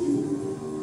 Senhor.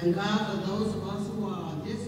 And God, for those of us who are on this